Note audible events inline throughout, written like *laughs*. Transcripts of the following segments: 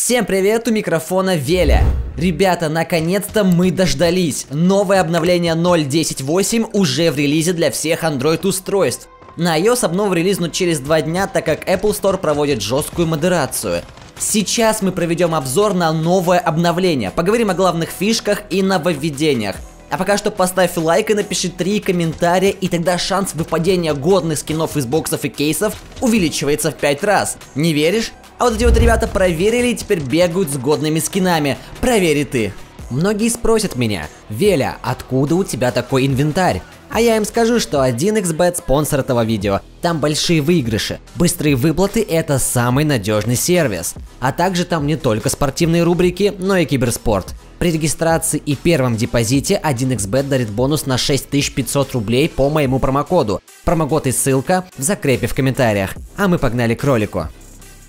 Всем привет, у микрофона Веля. Ребята, наконец-то мы дождались. Новое обновление 0.10.8 уже в релизе для всех Android устройств. На iOS обнову релизнут через два дня, так как Apple Store проводит жесткую модерацию. Сейчас мы проведем обзор на новое обновление, поговорим о главных фишках и нововведениях. А пока что поставь лайк и напиши три комментария, и тогда шанс выпадения годных скинов из боксов и кейсов увеличивается в 5 раз. Не веришь? А вот эти вот ребята проверили и теперь бегают с годными скинами. Провери ты. Многие спросят меня, Веля, откуда у тебя такой инвентарь? А я им скажу, что 1xbet спонсор этого видео. Там большие выигрыши. Быстрые выплаты это самый надежный сервис. А также там не только спортивные рубрики, но и киберспорт. При регистрации и первом депозите 1xbet дарит бонус на 6500 рублей по моему промокоду. Промокод и ссылка в закрепе в комментариях. А мы погнали к ролику.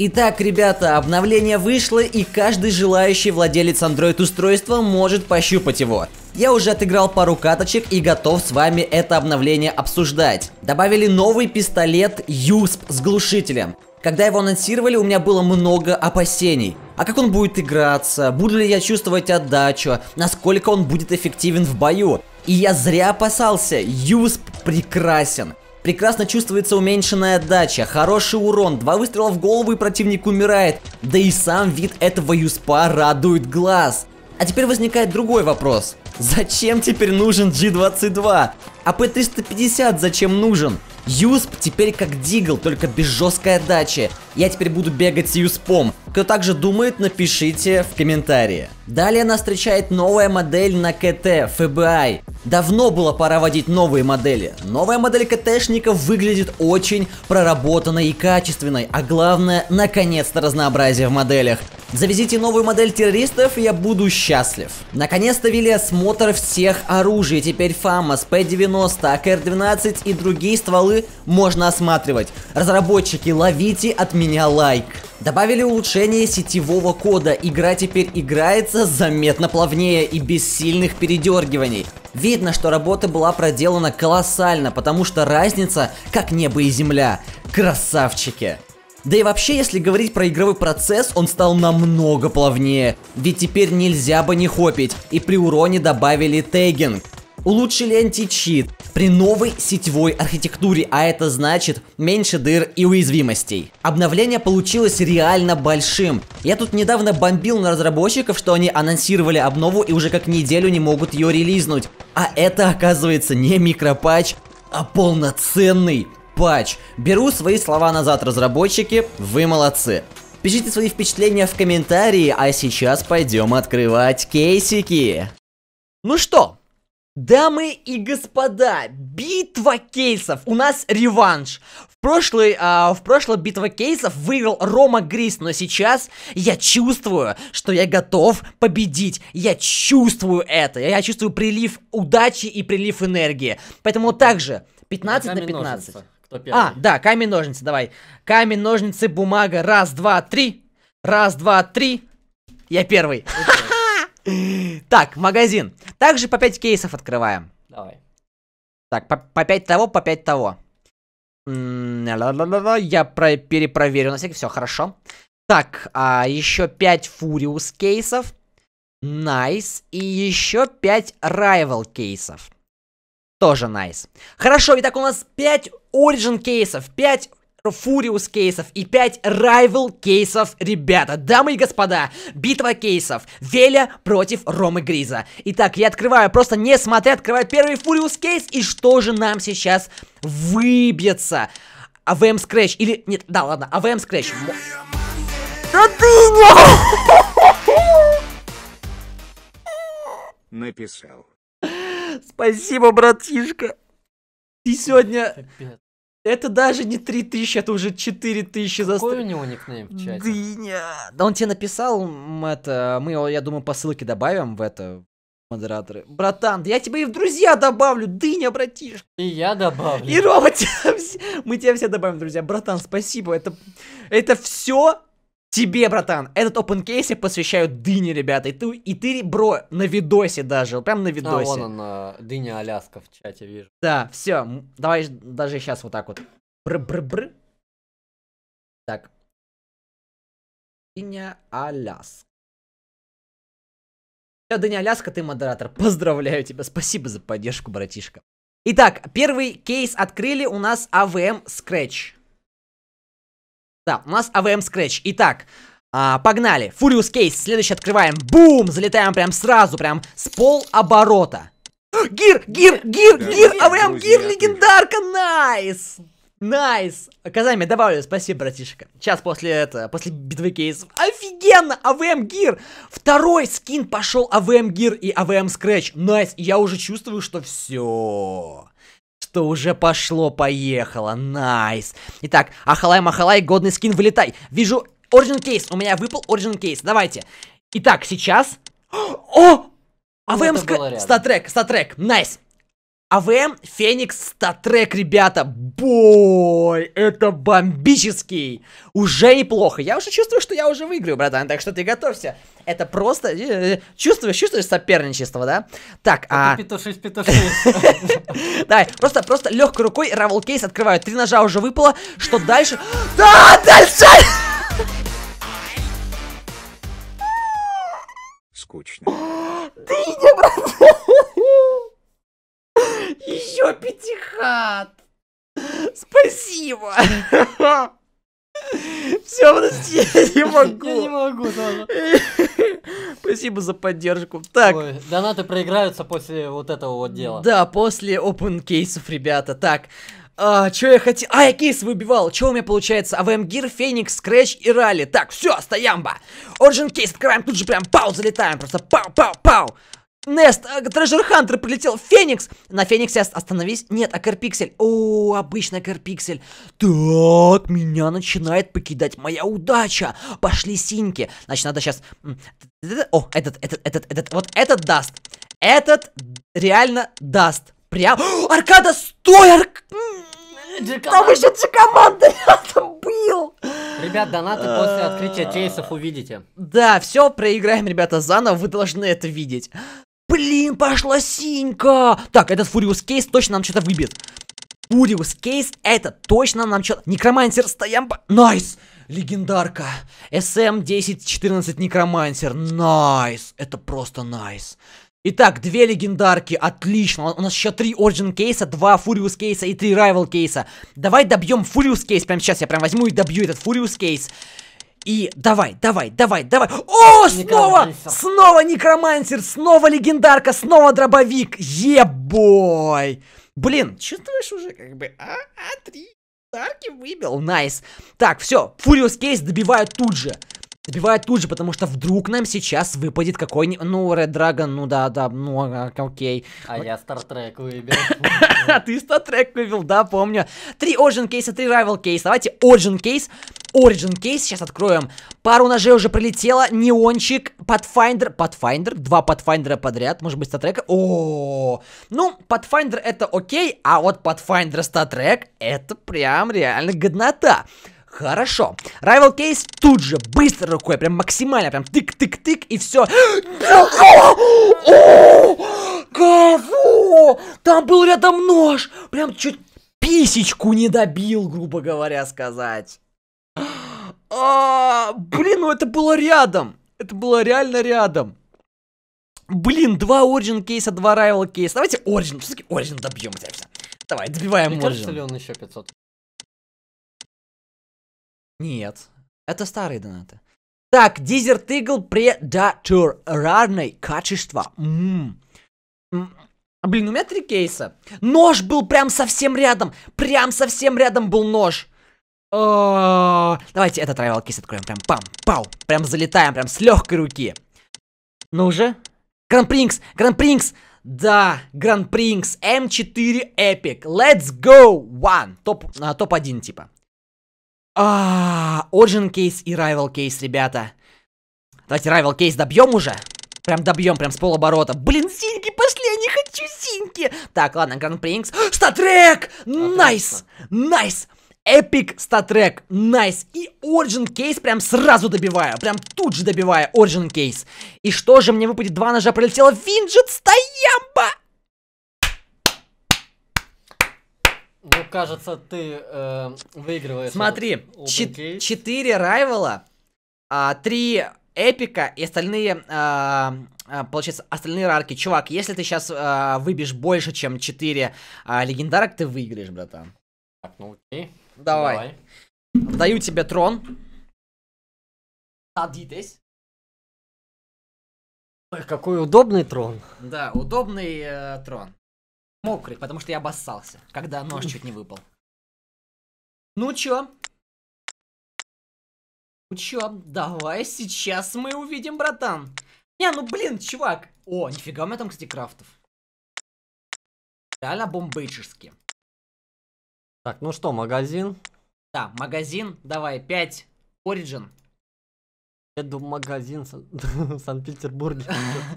Итак, ребята, обновление вышло и каждый желающий владелец Android устройства может пощупать его. Я уже отыграл пару каточек и готов с вами это обновление обсуждать. Добавили новый пистолет USP с глушителем. Когда его анонсировали, у меня было много опасений. А как он будет играться? Буду ли я чувствовать отдачу? Насколько он будет эффективен в бою? И я зря опасался. USP прекрасен. Прекрасно чувствуется уменьшенная отдача, хороший урон, два выстрела в голову и противник умирает. Да и сам вид этого юспа радует глаз. А теперь возникает другой вопрос. Зачем теперь нужен G22? А P350 зачем нужен? Юсп теперь как Дигл, только без жесткой отдачи. Я теперь буду бегать с Юспом. Кто также думает, напишите в комментарии. Далее нас встречает новая модель на КТ, FBI. Давно было пора вводить новые модели. Новая модель КТшников выглядит очень проработанной и качественной, а главное, наконец-то разнообразие в моделях. Завезите новую модель террористов, я буду счастлив. Наконец-то вели осмотр всех оружий. Теперь ФАМАС, П-90, АКР-12 и другие стволы можно осматривать. Разработчики, ловите от меня лайк. Добавили улучшение сетевого кода. Игра теперь играется заметно плавнее и без сильных передергиваний. Видно, что работа была проделана колоссально, потому что разница как небо и земля. Красавчики! Да и вообще, если говорить про игровой процесс, он стал намного плавнее. Ведь теперь нельзя бы не хопить, и при уроне добавили тегинг. Улучшили античит при новой сетевой архитектуре, а это значит меньше дыр и уязвимостей. Обновление получилось реально большим. Я тут недавно бомбил на разработчиков, что они анонсировали обнову и уже как неделю не могут ее релизнуть. А это оказывается не микропатч, а полноценный патч. Беру свои слова назад, разработчики, вы молодцы. Пишите свои впечатления в комментарии, а сейчас пойдем открывать кейсики. Ну что, Дамы и господа, битва кейсов, у нас реванш. В прошлой, а, в прошлой битва кейсов выиграл Рома Грис, но сейчас я чувствую, что я готов победить. Я чувствую это, я чувствую прилив удачи и прилив энергии. Поэтому также 15 на 15. Кто А, да, камень, ножницы, давай. Камень, ножницы, бумага. Раз, два, три. Раз, два, три. Я первый. *laughs* Так, магазин. Также по 5 кейсов открываем. Давай. Так, по, по 5 того, по 5 того. Я про перепроверю на всякий, все хорошо. Так, а еще 5 Furious кейсов. Nice. Nice. И еще 5 Rival кейсов. Тоже nice. Nice. Хорошо, итак, у нас 5 Origin кейсов, 5 Furious кейсов и 5 Rival кейсов, ребята. Дамы и господа, битва кейсов. Веля против Ромы Гриза. Итак, я открываю, просто не смотря, открываю первый Furious кейс. И что же нам сейчас выбьется? АВМ Scratch или... Нет, да, ладно, АВМ Scratch. Написал. Спасибо, братишка. Ты сегодня... Это даже не 3000, это уже 4000 за Какой у него никнейм в чате? Дыня. Да он тебе написал, это, мы его, я думаю, по ссылке добавим в это, модераторы. Братан, да я тебя и в друзья добавлю, дыня, братишка. И я добавлю. И Рома, *laughs* тебя мы тебя все добавим, друзья. Братан, спасибо, это, это все Тебе, братан, этот open кейс я посвящаю дыне, ребята. И ты, и ты, бро, на видосе даже, прям на видосе. А, вон он, а, дыня Аляска в чате вижу. Да, все, давай даже сейчас вот так вот. Бр-бр-бр. Так. Дыня Аляска. Всё, Дыня Аляска, ты модератор. Поздравляю тебя. Спасибо за поддержку, братишка. Итак, первый кейс открыли у нас AVM Scratch. Да, у нас АВМ Scratch. Итак, а, погнали. Furious Case. Следующий открываем. Бум! Залетаем прям сразу, прям с пол оборота. *gasps* Gear, gear, gear, Да, gear, АВМ, гир, легендарка, nice! Nice! Казами, добавлю, спасибо, братишка. Сейчас после этого, после битвы кейсов. Офигенно! АВМ Gear! Второй скин пошел АВМ Gear и АВМ Scratch. Nice! Я уже чувствую, что все. Что уже пошло-поехало. Nice. Итак, Ахалай Махалай, годный скин, вылетай. Вижу Origin Кейс. У меня выпал Origin Кейс. Давайте. Итак, сейчас... *gasps* О! АВМ. StatTrack, StatTrack. Nice. АВМ Phoenix StatTrack, ребята. Бой, это бомбический. Уже неплохо. Я уже чувствую, что я уже выиграю, братан, так что ты готовься. Это просто... э, э, Чувствуешь, чувствуешь соперничество, да? Так, а... Петушись, петушись. *laughs* Давай, просто, просто легкой рукой Равел Кейс открываю. Три ножа уже выпало. Что дальше? Да, дальше! Спасибо. *laughs* Все, подожди, я не Я не могу. могу тоже. *laughs* Спасибо за поддержку. Так, Ой, донаты проиграются после вот этого вот дела. да, после open кейсов, ребята. Так, а, что я хотел? А, я кейс выбивал. Что у меня получается? AWM Gear, Phoenix, Scratch и Rally. Так, все, стоямба. Origin кейс открываем, тут же прям пау, залетаем. Просто пау, пау, пау. Nest, Treasure Hunter прилетел, Феникс! На Фениксе ос- остановись. Нет, ACR Pixel. О, обычный ACR Pixel. Так, меня начинает покидать моя удача. Пошли синьки. Значит, надо сейчас... О, этот, этот, этот, этот, вот этот даст. Этот реально даст. Прям... О, *gasps* Аркада, стой! Арк... Там еще jKommando рядом был! Ребят, донаты после открытия кейсов увидите. Да, все, проиграем, ребята, заново, вы должны это видеть. Блин, пошла синька! Так, этот Furious Case точно нам что-то выбьет. Furious Case, это точно нам что-то... Necromancer, стоямба... Nice! Легендарка. SM1014 Necromancer. Nice. Это просто nice. Итак, две легендарки, отлично. У нас еще три Origin кейса, два Furious кейса и три Rival кейса. Давай добьем Furious кейс. Прямо сейчас я прям возьму и добью этот Furious кейс. И давай, давай, давай, давай. О, снова, снова Necromancer, снова легендарка, снова дробовик. Ебой. Блин, чувствуешь уже как бы, а, а, три легендарки выбил. Nice. Так, все, Furious кейс добивают тут же. Добивают тут же, потому что вдруг нам сейчас выпадет какой-нибудь... Ну, Red Dragon, ну да, да, ну, а, окей. А я StatTrack выберу. А ты StatTrack выбил, да, помню. Три Origin кейса, три Rival кейса. Давайте Origin кейс. Origin кейс сейчас откроем. Пару ножей уже прилетело. Неончик, Pathfinder. Pathfinder. Два Pathfinder подряд. Может быть, StatTrack'а. О, ну, Pathfinder это окей, а вот Pathfinder статрек это прям реально годнота. Хорошо. Rival кейс тут же, быстро рукой, прям максимально, прям тык-тык-тык и все. Кого? Там был рядом нож. Прям чуть писечку не добил, грубо говоря, сказать. А, блин, ну это было рядом. Это было реально рядом. Блин, два Origin кейса, два Rival кейса. Давайте Origin, все-таки Origin добьем. Давай, добиваем Мне кажется ли Origin. он еще 500? Нет, это старые донаты. Так, Desert Eagle Predator. Рарное качество. М. М. Блин, у меня три кейса. Нож был прям совсем рядом. Прям совсем рядом был нож. А, Давайте этот Rival кейс откроем. Прям пам, пау. Прям залетаем, прям с легкой руки. Ну уже. Grand Prix, Grand Prix. Да, Grand Prix. М4 Epic. Let's go. One. Топ, а, топ-1 типа. А, Origin кейс и Rival кейс, ребята. Давайте Rival кейс добьем уже. Прям добьем, прям с полоборота. Блин, синьки пошли, я не хочу синьки. Так, ладно, Prix. StatTrack! Nice! Nice! Эпик статрек, найс. И Origin кейс прям сразу добиваю. Прям тут же добиваю Origin кейс. И что же мне выпадет? Два ножа пролетело. Винджет стоямба! Ну, кажется, ты э, выигрываешь. Смотри, чет- case. четыре райвела а, три эпика и остальные, а, а, получается, остальные рарки. Чувак, если ты сейчас выбьешь больше, чем 4 а, легендарок, ты выиграешь, братан. Так, ну окей. Давай. Даю тебе трон. Садитесь. Ой, какой удобный трон. Да, удобный э, трон. Мокрый, потому что я обоссался, когда нож чуть не выпал. Ну чё? Ну чё, давай сейчас мы увидим, братан. Не, ну блин, чувак. О, нифига у меня там, кстати, крафтов. Реально бомбейчески. Так, ну что, магазин? Да, магазин, давай, 5 Origin. Еду в магазин в *laughs* Санкт-Петербурге,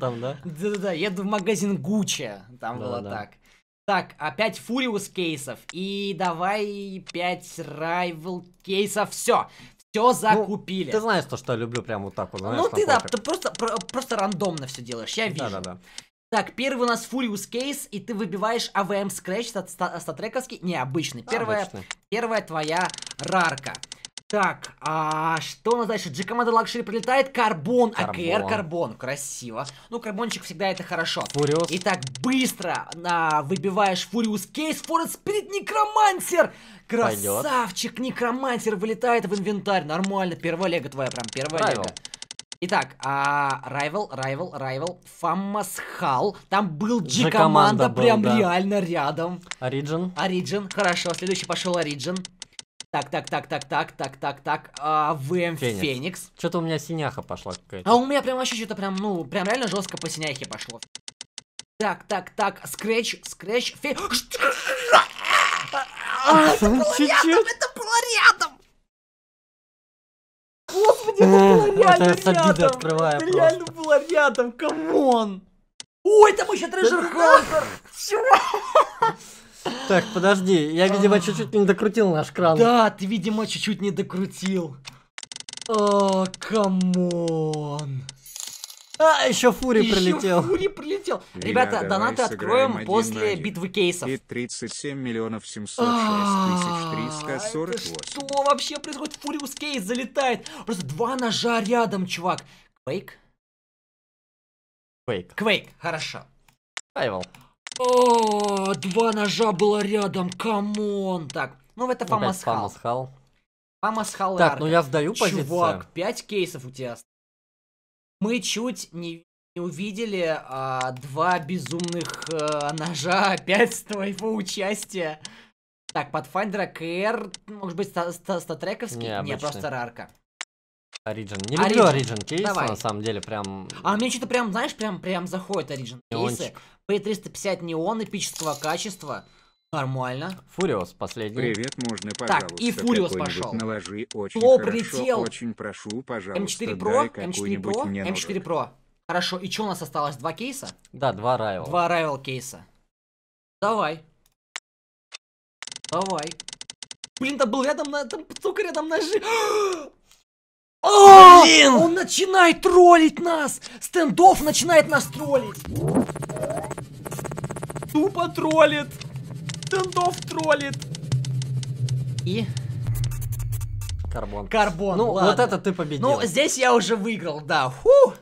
там, да? *laughs* Да-да-да, еду в магазин Гуччи, там Да, было да. так. Так, опять Фуриус кейсов. И давай 5 Rival кейсов. Все, все закупили. Ты знаешь то, что я люблю прям вот так вот, знаешь, ну ты да, ты просто, про- просто рандомно все делаешь, я вижу. Да-да-да. Так, первый у нас Furious кейс, и ты выбиваешь AWM Scratch стат- ста- StatTrack овский, необычный. Первая, Обычный. первая твоя рарка. Так, а что у нас дальше? G-команда Лакшери прилетает, Carbon, ACR, Carbon. Красиво. Ну, Карбончик всегда это хорошо. Furious. Итак, быстро а, выбиваешь Furious Case, Forest Spirit Necromancer! Красавчик, Necromancer вылетает в инвентарь, нормально, первая лего твоя, прям первая Rival. лего. Итак, а, Rival, Rival, Rival, FAMAS Hull, там был G-команда прям да. реально рядом. Origin. Origin, хорошо, следующий пошел Ориджин. Так, так, так, так, так, так, так, так, AWM Phoenix. Phoenix. Что-то у меня синяха пошла какая-то. А у меня прям вообще что-то прям, ну, прям реально жестко по синяхе пошло. Так, так, так, Scratch, Scratch, фе... Это было рядом, это было! Господи, это было реально рядом! открываю Это просто. реально было рядом, камон! Ой, там еще Treasure Hunter! Чувак! Так, подожди, я, видимо, чуть-чуть не докрутил наш кран. Да, ты, видимо, чуть-чуть не докрутил. О, камон! А, еще Фури Ещё прилетел. Фури прилетел. Илья, Ребята, донаты откроем после один. битвы кейсов. И 37 миллионов 706 А, тысяч это 348. Что вообще происходит? Furious Case залетает. Просто два ножа рядом, чувак. Квейк? Фейк. Квейк, хорошо. Rival. О, два ножа было рядом, come on. Так, ну это Опять FAMAS Hull. FAMAS Hull. FAMAS Hull и Так, ну я сдаю позицию. Чувак, 5 кейсов у тебя. осталось. Мы чуть не, не увидели а, два безумных а, ножа *laughs* опять с твоего участия. Так, Pathfinder КР, может быть, ста- ста- статрековский? Не, Не, просто рарка. Ориджин. Не люблю Origin. Ориджин кейс, Давай. на самом деле, прям... А мне что-то прям, знаешь, прям, прям заходит Origin кейсы. Неончик. P350 неон эпического качества. Нормально. Фуриос последний. Привет, можно, пожалуйста, и Фуриус какой-нибудь пошел. наложи очень хорошо, прилетел. очень прошу, пожалуйста, М4 дай Pro, М4 какой-нибудь Pro, мне М4 нужен. Pro. Хорошо, и что у нас осталось? Два кейса? Да, два Райвел. Два Rival кейса. Давай. Давай. Блин, там был рядом, на, там столько рядом ножи. О, *gasps* Блин! Он начинает троллить нас! Стендов начинает нас троллить! Тупо троллит! Стендов троллит! И Карбон. карбон. Ну, ладно. вот это ты победил. Ну, здесь я уже выиграл, да. Фу!